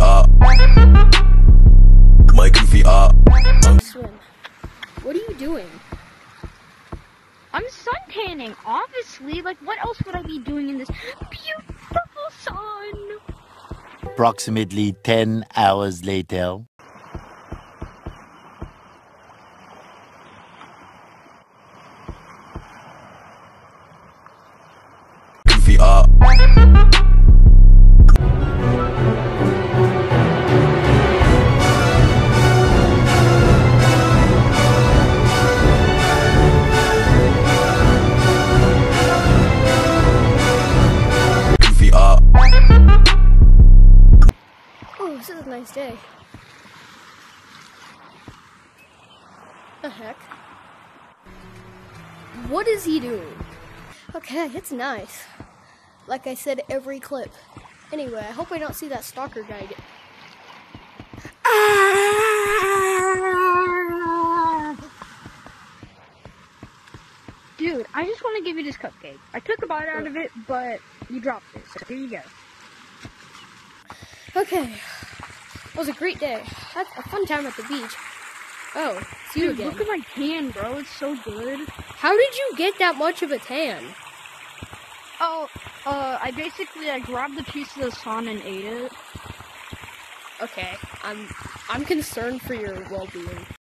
feet up. My goofy up. Swim. What are you doing? I'm suntanning, obviously. Like, what else would I be doing in this beautiful sun? Approximately 10 hours later. Goofy up. Nice day. The heck? What is he doing? Okay, it's nice. Like I said, every clip. Anyway, I hope I don't see that stalker guy get. Dude, I just want to give you this cupcake. I took a bite out of it, but you dropped it, so here you go. Okay. It was a great day. Had a fun time at the beach. Oh, it's you Dude, again. look at my tan, bro. It's so good. How did you get that much of a tan? Oh, uh, I basically I grabbed a piece of the sun and ate it. Okay, I'm I'm concerned for your well-being.